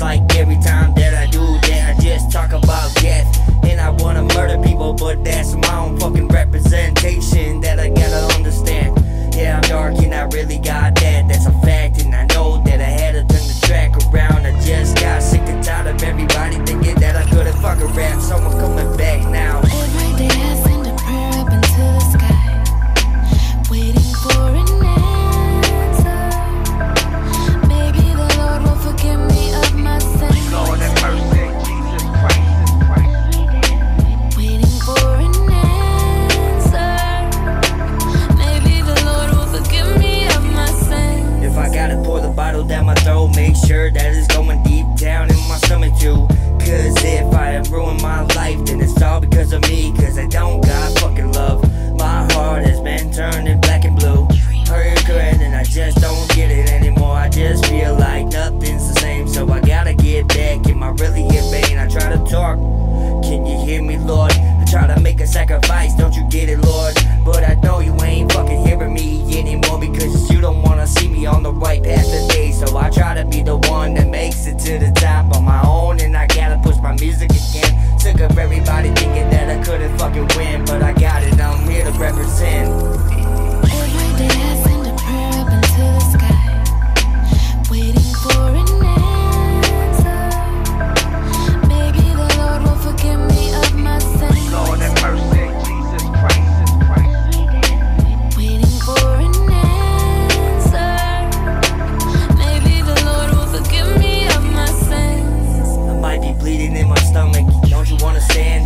like every time. flow down my throat. Make sure that it's going deep down in my stomach too. Cause if I ruin my life, to the top on my own and I gotta push my music again. Took up everybody thinking that I couldn't fucking win, but I got it, I'm here to represent. understand